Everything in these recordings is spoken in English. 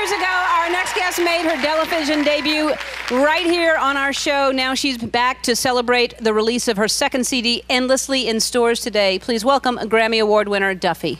years ago, our next guest made her television debut right here on our show. Now she's back to celebrate the release of her second CD, endlessly in stores today. Please welcome Grammy Award winner Duffy.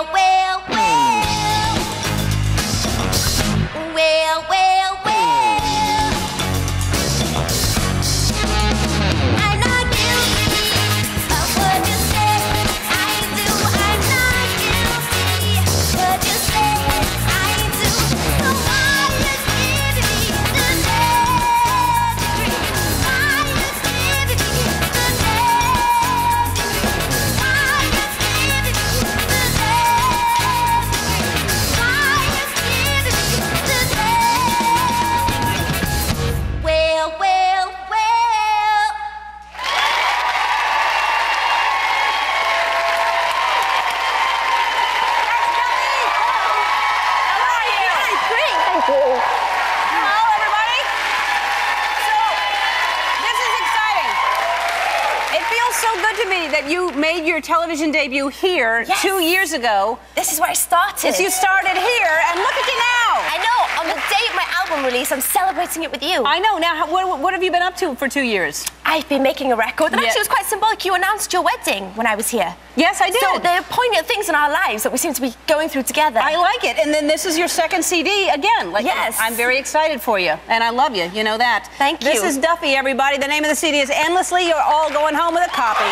Well, to me that you made your television debut here Yes. two years ago. This is where I started. Yes, you started here, and look at you now. I know. On the day of my album release, I'm celebrating it with you. I know. Now, what, what have you been up to for two years? I've been making a record, and Yeah. actually, it was quite symbolic. You announced your wedding when I was here. Yes, I did. So there are poignant things in our lives that we seem to be going through together. I like it. And then this is your second CD again. Like, Yes. I'm very excited for you. And I love you. You know that. Thank you. This is Duffy, everybody. The name of the CD is Endlessly. You're all going home with a copy.